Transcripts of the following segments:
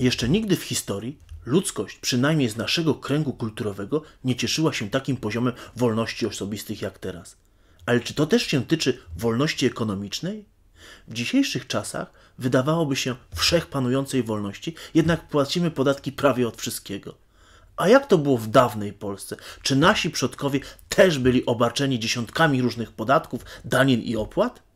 Jeszcze nigdy w historii ludzkość, przynajmniej z naszego kręgu kulturowego, nie cieszyła się takim poziomem wolności osobistych jak teraz. Ale czy to też się tyczy wolności ekonomicznej? W dzisiejszych czasach wydawałoby się wszechpanującej wolności, jednak płacimy podatki prawie od wszystkiego. A jak to było w dawnej Polsce? Czy nasi przodkowie też byli obarczeni dziesiątkami różnych podatków, danin i opłat?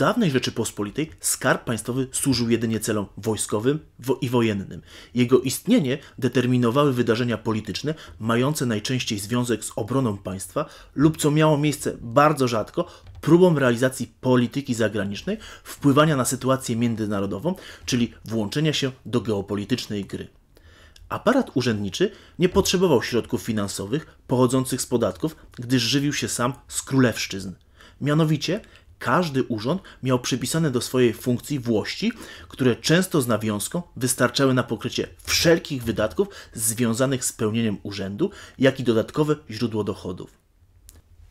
Dawnej Rzeczypospolitej skarb państwowy służył jedynie celom wojskowym wo i wojennym. Jego istnienie determinowały wydarzenia polityczne, mające najczęściej związek z obroną państwa lub, co miało miejsce bardzo rzadko, próbą realizacji polityki zagranicznej, wpływania na sytuację międzynarodową, czyli włączenia się do geopolitycznej gry. Aparat urzędniczy nie potrzebował środków finansowych pochodzących z podatków, gdyż żywił się sam z królewszczyzn. Mianowicie każdy urząd miał przypisane do swojej funkcji włości, które często z nawiązką wystarczały na pokrycie wszelkich wydatków związanych z pełnieniem urzędu, jak i dodatkowe źródło dochodów.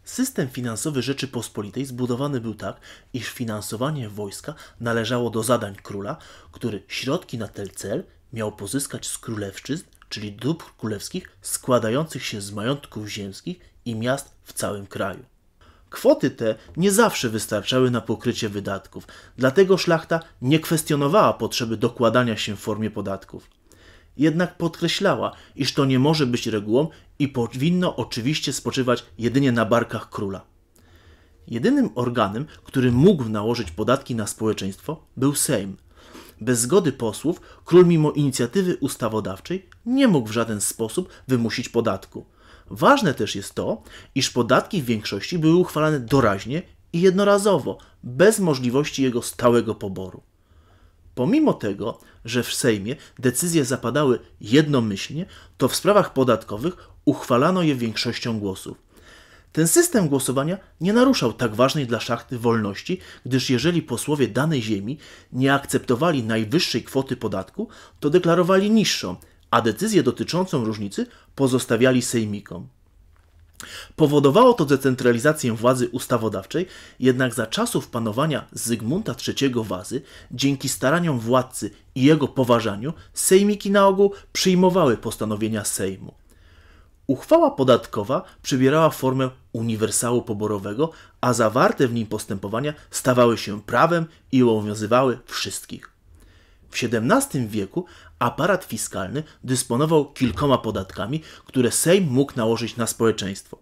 System finansowy Rzeczypospolitej zbudowany był tak, iż finansowanie wojska należało do zadań króla, który środki na ten cel miał pozyskać z królewszczyzn, czyli dóbr królewskich składających się z majątków ziemskich i miast w całym kraju. Kwoty te nie zawsze wystarczały na pokrycie wydatków, dlatego szlachta nie kwestionowała potrzeby dokładania się w formie podatków. Jednak podkreślała, iż to nie może być regułą i powinno oczywiście spoczywać jedynie na barkach króla. Jedynym organem, który mógł nałożyć podatki na społeczeństwo, był Sejm. Bez zgody posłów król mimo inicjatywy ustawodawczej nie mógł w żaden sposób wymusić podatku. Ważne też jest to, iż podatki w większości były uchwalane doraźnie i jednorazowo, bez możliwości jego stałego poboru. Pomimo tego, że w Sejmie decyzje zapadały jednomyślnie, to w sprawach podatkowych uchwalano je większością głosów. Ten system głosowania nie naruszał tak ważnej dla szachty wolności, gdyż jeżeli posłowie danej ziemi nie akceptowali najwyższej kwoty podatku, to deklarowali niższą, a decyzję dotyczącą różnicy pozostawiali sejmikom. Powodowało to decentralizację władzy ustawodawczej, jednak za czasów panowania Zygmunta III Wazy, dzięki staraniom władcy i jego poważaniu, sejmiki na ogół przyjmowały postanowienia Sejmu. Uchwała podatkowa przybierała formę uniwersału poborowego, a zawarte w nim postępowania stawały się prawem i obowiązywały wszystkich. W XVII wieku aparat fiskalny dysponował kilkoma podatkami, które Sejm mógł nałożyć na społeczeństwo.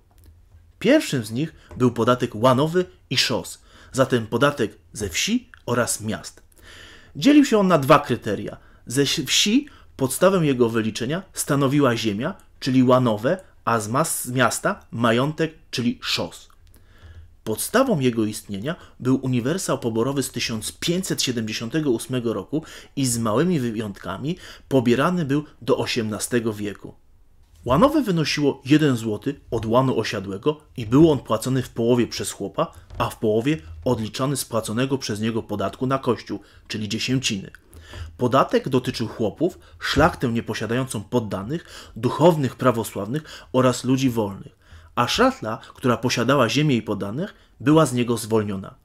Pierwszym z nich był podatek łanowy i szos, zatem podatek ze wsi oraz miast. Dzielił się on na dwa kryteria. Ze wsi podstawę jego wyliczenia stanowiła ziemia, czyli łanowe, a z, miasta majątek, czyli szos. Podstawą jego istnienia był uniwersał poborowy z 1578 roku i z małymi wyjątkami pobierany był do XVIII wieku. Łanowe wynosiło 1 zł od łanu osiadłego i był on płacony w połowie przez chłopa, a w połowie odliczany z płaconego przez niego podatku na kościół, czyli dziesięciny. Podatek dotyczył chłopów, szlachtę nieposiadającą poddanych, duchownych prawosławnych oraz ludzi wolnych a szatla, która posiadała ziemię i podanych, była z niego zwolniona.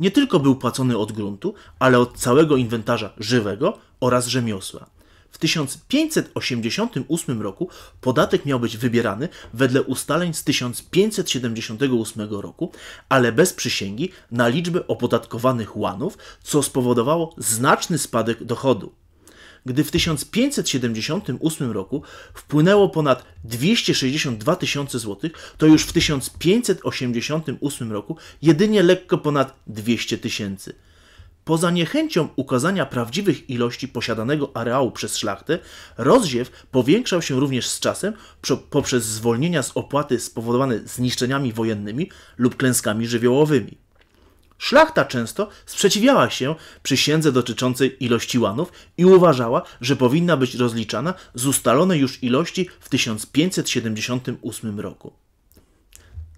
Nie tylko był płacony od gruntu, ale od całego inwentarza żywego oraz rzemiosła. W 1588 roku podatek miał być wybierany wedle ustaleń z 1578 roku, ale bez przysięgi na liczbę opodatkowanych łanów, co spowodowało znaczny spadek dochodu. Gdy w 1578 roku wpłynęło ponad 262 tysiące złotych, to już w 1588 roku jedynie lekko ponad 200 tysięcy. Poza niechęcią ukazania prawdziwych ilości posiadanego areału przez szlachtę, rozziew powiększał się również z czasem poprzez zwolnienia z opłaty spowodowane zniszczeniami wojennymi lub klęskami żywiołowymi. Szlachta często sprzeciwiała się przysiędze dotyczącej ilości łanów i uważała, że powinna być rozliczana z ustalonej już ilości w 1578 roku.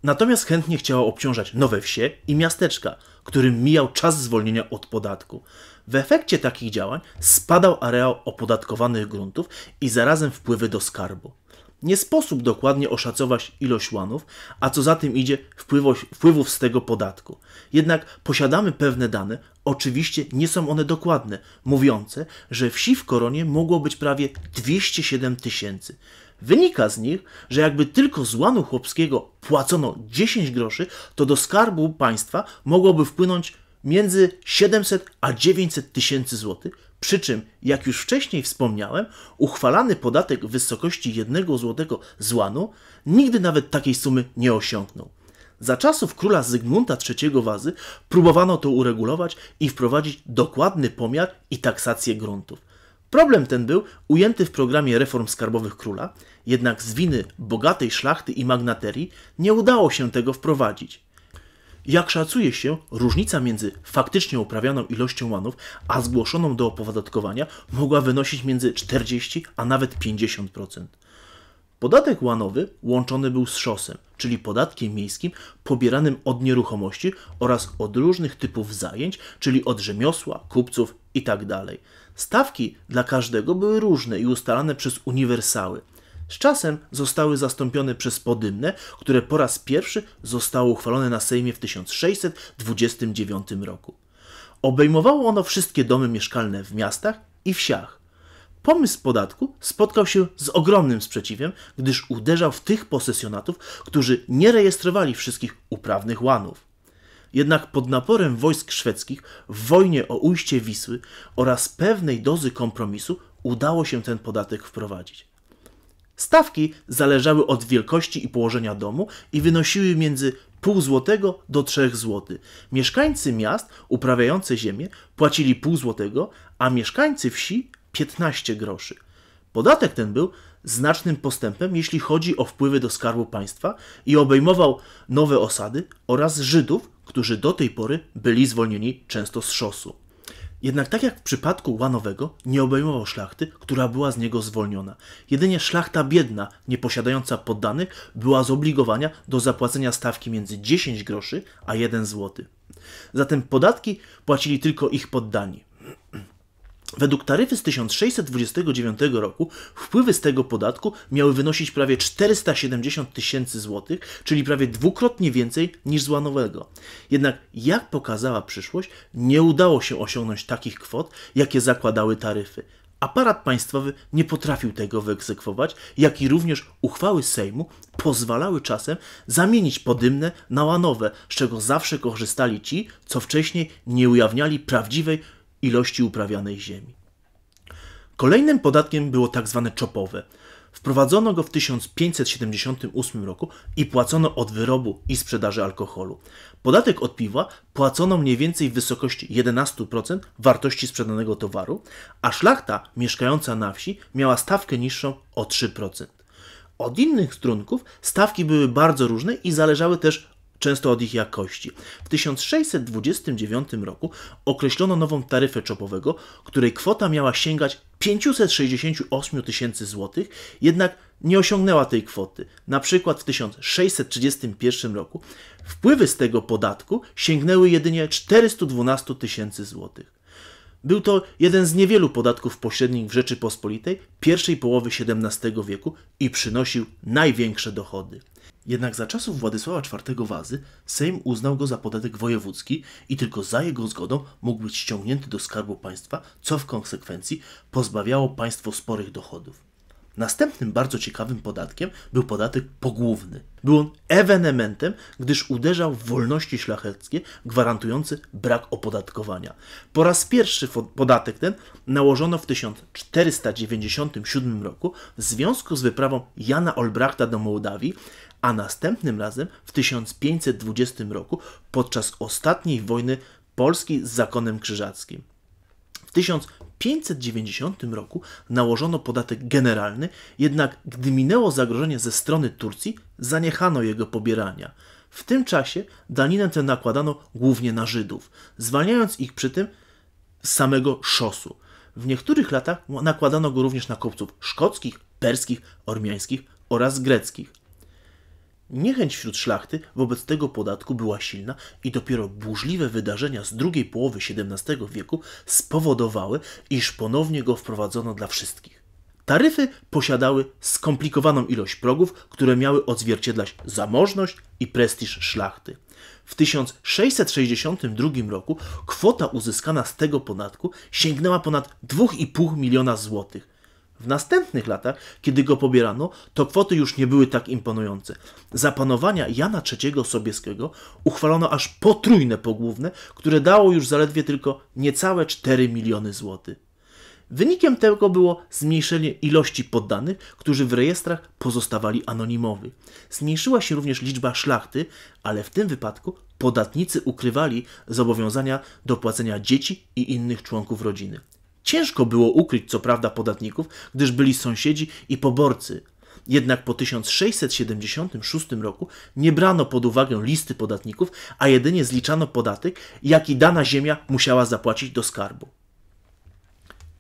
Natomiast chętnie chciała obciążać nowe wsie i miasteczka, którym mijał czas zwolnienia od podatku. W efekcie takich działań spadał areał opodatkowanych gruntów i zarazem wpływy do skarbu. Nie sposób dokładnie oszacować ilość łanów, a co za tym idzie wpływów, wpływów z tego podatku. Jednak posiadamy pewne dane, oczywiście nie są one dokładne, mówiące, że wsi w Koronie mogło być prawie 207 tysięcy. Wynika z nich, że jakby tylko z łanu chłopskiego płacono 10 groszy, to do skarbu państwa mogłoby wpłynąć między 700 a 900 tysięcy złotych, przy czym, jak już wcześniej wspomniałem, uchwalany podatek w wysokości 1 złotego z łanu nigdy nawet takiej sumy nie osiągnął. Za czasów króla Zygmunta III Wazy próbowano to uregulować i wprowadzić dokładny pomiar i taksację gruntów. Problem ten był ujęty w programie reform skarbowych króla, jednak z winy bogatej szlachty i magnaterii nie udało się tego wprowadzić. Jak szacuje się, różnica między faktycznie uprawianą ilością łanów, a zgłoszoną do opodatkowania mogła wynosić między 40 a nawet 50%. Podatek łanowy łączony był z szosem, czyli podatkiem miejskim pobieranym od nieruchomości oraz od różnych typów zajęć, czyli od rzemiosła, kupców itd. Stawki dla każdego były różne i ustalane przez uniwersały. Z czasem zostały zastąpione przez podymne, które po raz pierwszy zostało uchwalone na Sejmie w 1629 roku. Obejmowało ono wszystkie domy mieszkalne w miastach i wsiach. Pomysł podatku spotkał się z ogromnym sprzeciwem, gdyż uderzał w tych posesjonatów, którzy nie rejestrowali wszystkich uprawnych łanów. Jednak pod naporem wojsk szwedzkich w wojnie o ujście Wisły oraz pewnej dozy kompromisu udało się ten podatek wprowadzić. Stawki zależały od wielkości i położenia domu i wynosiły między pół złotego do 3 zł. Mieszkańcy miast uprawiające ziemię płacili pół złotego, a mieszkańcy wsi 15 groszy. Podatek ten był znacznym postępem, jeśli chodzi o wpływy do skarbu państwa i obejmował nowe osady oraz Żydów, którzy do tej pory byli zwolnieni często z szosu. Jednak tak jak w przypadku Łanowego, nie obejmował szlachty, która była z niego zwolniona. Jedynie szlachta biedna, nie posiadająca poddanych, była zobligowana do zapłacenia stawki między 10 groszy a 1 zł. Zatem podatki płacili tylko ich poddani. Według taryfy z 1629 roku wpływy z tego podatku miały wynosić prawie 470 tysięcy złotych, czyli prawie dwukrotnie więcej niż z łanowego. Jednak, jak pokazała przyszłość, nie udało się osiągnąć takich kwot, jakie zakładały taryfy. Aparat państwowy nie potrafił tego wyegzekwować, jak i również uchwały Sejmu pozwalały czasem zamienić podymne na łanowe, z czego zawsze korzystali ci, co wcześniej nie ujawniali prawdziwej ilości uprawianej ziemi. Kolejnym podatkiem było tak zwane czopowe. Wprowadzono go w 1578 roku i płacono od wyrobu i sprzedaży alkoholu. Podatek od piwa płacono mniej więcej w wysokości 11% wartości sprzedanego towaru, a szlachta mieszkająca na wsi miała stawkę niższą o 3%. Od innych strunków stawki były bardzo różne i zależały też często od ich jakości. W 1629 roku określono nową taryfę czopowego, której kwota miała sięgać 568 tysięcy złotych, jednak nie osiągnęła tej kwoty. Na przykład w 1631 roku wpływy z tego podatku sięgnęły jedynie 412 tysięcy złotych. Był to jeden z niewielu podatków pośrednich w Rzeczypospolitej pierwszej połowy XVII wieku i przynosił największe dochody. Jednak za czasów Władysława IV Wazy Sejm uznał go za podatek wojewódzki i tylko za jego zgodą mógł być ściągnięty do skarbu państwa, co w konsekwencji pozbawiało państwo sporych dochodów. Następnym bardzo ciekawym podatkiem był podatek pogłówny. Był on ewenementem, gdyż uderzał w wolności szlacheckie gwarantujący brak opodatkowania. Po raz pierwszy podatek ten nałożono w 1497 roku w związku z wyprawą Jana Olbrachta do Mołdawii, a następnym razem w 1520 roku podczas ostatniej wojny Polski z zakonem krzyżackim. W 1590 roku nałożono podatek generalny, jednak gdy minęło zagrożenie ze strony Turcji, zaniechano jego pobierania. W tym czasie daninę tę nakładano głównie na Żydów, zwalniając ich przy tym z samego szosu. W niektórych latach nakładano go również na kopców szkockich, perskich, ormiańskich oraz greckich. Niechęć wśród szlachty wobec tego podatku była silna i dopiero burzliwe wydarzenia z drugiej połowy XVII wieku spowodowały, iż ponownie go wprowadzono dla wszystkich. Taryfy posiadały skomplikowaną ilość progów, które miały odzwierciedlać zamożność i prestiż szlachty. W 1662 roku kwota uzyskana z tego podatku sięgnęła ponad 2,5 miliona złotych. W następnych latach, kiedy go pobierano, to kwoty już nie były tak imponujące. Za panowania Jana III Sobieskiego uchwalono aż potrójne pogłówne, które dało już zaledwie tylko niecałe 4 miliony złotych. Wynikiem tego było zmniejszenie ilości poddanych, którzy w rejestrach pozostawali anonimowi. Zmniejszyła się również liczba szlachty, ale w tym wypadku podatnicy ukrywali zobowiązania do płacenia dzieci i innych członków rodziny. Ciężko było ukryć co prawda podatników, gdyż byli sąsiedzi i poborcy. Jednak po 1676 roku nie brano pod uwagę listy podatników, a jedynie zliczano podatek, jaki dana ziemia musiała zapłacić do skarbu.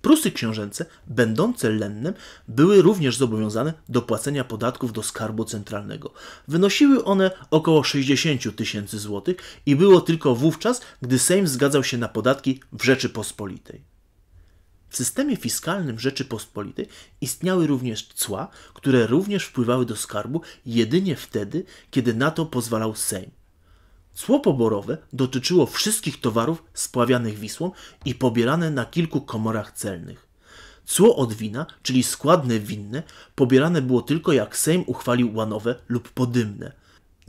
Prusy książęce, będące lennem, były również zobowiązane do płacenia podatków do skarbu centralnego. Wynosiły one około 60 tysięcy złotych i było tylko wówczas, gdy Sejm zgadzał się na podatki w Rzeczypospolitej. W systemie fiskalnym Rzeczypospolitej istniały również cła, które również wpływały do skarbu jedynie wtedy, kiedy na to pozwalał Sejm. Cło poborowe dotyczyło wszystkich towarów spławianych Wisłą i pobierane na kilku komorach celnych. Cło od wina, czyli składne winne, pobierane było tylko jak Sejm uchwalił łanowe lub podymne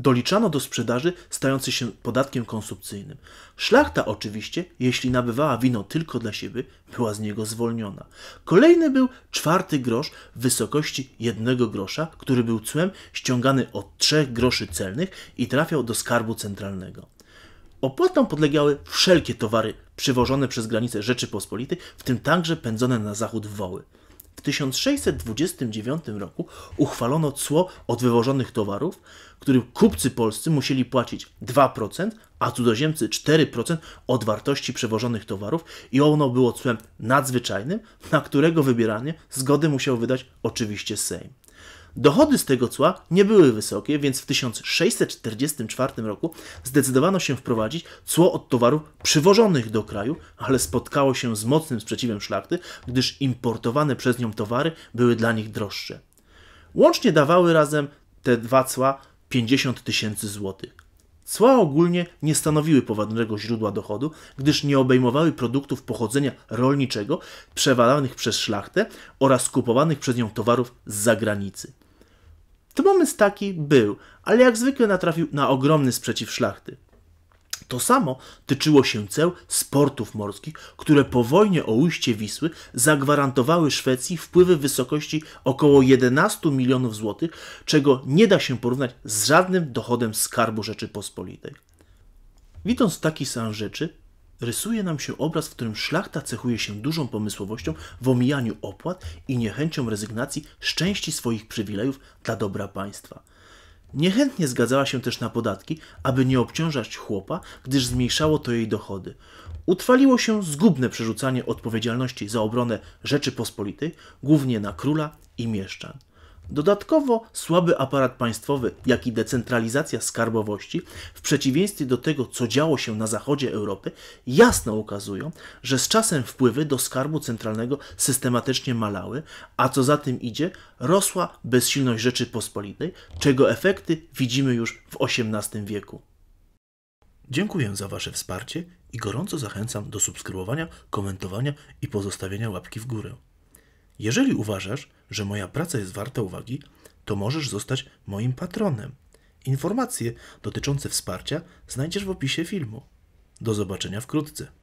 doliczano do sprzedaży stający się podatkiem konsumpcyjnym. Szlachta oczywiście, jeśli nabywała wino tylko dla siebie, była z niego zwolniona. Kolejny był czwarty grosz w wysokości jednego grosza, który był cłem ściągany od trzech groszy celnych i trafiał do skarbu centralnego. Opłatom podlegały wszelkie towary przywożone przez granice Rzeczypospolitej, w tym także pędzone na zachód woły. W 1629 roku uchwalono cło od wywożonych towarów, którym kupcy polscy musieli płacić 2%, a cudzoziemcy 4% od wartości przewożonych towarów i ono było cłem nadzwyczajnym, na którego wybieranie zgody musiał wydać oczywiście Sejm. Dochody z tego cła nie były wysokie, więc w 1644 roku zdecydowano się wprowadzić cło od towarów przywożonych do kraju, ale spotkało się z mocnym sprzeciwem szlachty, gdyż importowane przez nią towary były dla nich droższe. Łącznie dawały razem te dwa cła 50 tysięcy złotych. Cła ogólnie nie stanowiły poważnego źródła dochodu, gdyż nie obejmowały produktów pochodzenia rolniczego przewalanych przez szlachtę oraz kupowanych przez nią towarów z zagranicy. To moment taki był, ale jak zwykle natrafił na ogromny sprzeciw szlachty. To samo tyczyło się ceł sportów morskich, które po wojnie o ujście Wisły zagwarantowały Szwecji wpływy w wysokości około 11 milionów złotych, czego nie da się porównać z żadnym dochodem skarbu Rzeczypospolitej. Widząc taki stan rzeczy, rysuje nam się obraz, w którym szlachta cechuje się dużą pomysłowością w omijaniu opłat i niechęcią rezygnacji z części swoich przywilejów dla dobra państwa. Niechętnie zgadzała się też na podatki, aby nie obciążać chłopa, gdyż zmniejszało to jej dochody. Utrwaliło się zgubne przerzucanie odpowiedzialności za obronę Rzeczypospolitej, głównie na króla i mieszczan. Dodatkowo słaby aparat państwowy, jak i decentralizacja skarbowości, w przeciwieństwie do tego, co działo się na zachodzie Europy, jasno ukazują, że z czasem wpływy do skarbu centralnego systematycznie malały, a co za tym idzie, rosła bezsilność Rzeczypospolitej, czego efekty widzimy już w XVIII wieku. Dziękuję za Wasze wsparcie i gorąco zachęcam do subskrybowania, komentowania i pozostawienia łapki w górę. Jeżeli uważasz, że moja praca jest warta uwagi, to możesz zostać moim patronem. Informacje dotyczące wsparcia znajdziesz w opisie filmu. Do zobaczenia wkrótce.